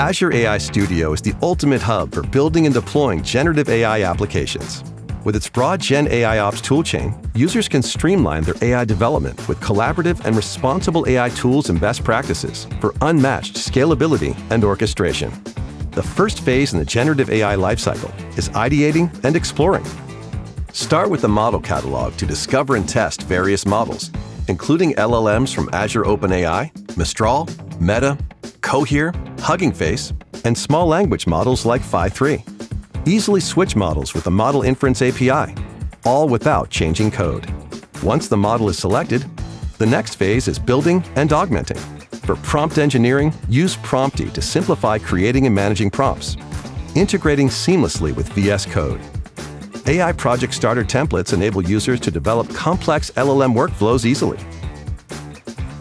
Azure AI Studio is the ultimate hub for building and deploying generative AI applications. With its broad Gen AI Ops toolchain, users can streamline their AI development with collaborative and responsible AI tools and best practices for unmatched scalability and orchestration. The first phase in the generative AI lifecycle is ideating and exploring. Start with the model catalog to discover and test various models, including LLMs from Azure OpenAI, Mistral, Meta, Cohere, Hugging Face, and small language models like Phi 3. Easily switch models with the Model Inference API, all without changing code. Once the model is selected, the next phase is building and augmenting. For prompt engineering, use Prompty to simplify creating and managing prompts, integrating seamlessly with VS Code. AI Project Starter templates enable users to develop complex LLM workflows easily.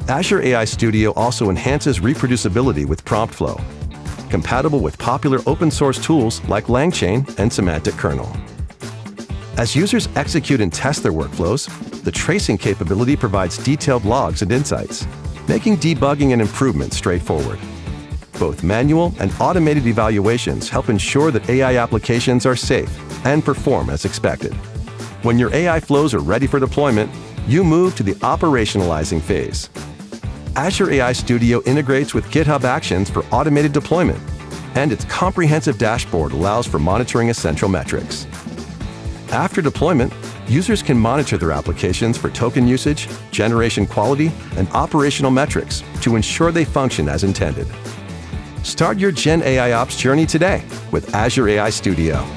Azure AI Studio also enhances reproducibility with PromptFlow, compatible with popular open source tools like LangChain and Semantic Kernel. As users execute and test their workflows, the tracing capability provides detailed logs and insights, making debugging and improvement straightforward. Both manual and automated evaluations help ensure that AI applications are safe and perform as expected. When your AI flows are ready for deployment, you move to the operationalizing phase, Azure AI Studio integrates with GitHub Actions for automated deployment, and its comprehensive dashboard allows for monitoring essential metrics. After deployment, users can monitor their applications for token usage, generation quality, and operational metrics to ensure they function as intended. Start your Gen AI Ops journey today with Azure AI Studio.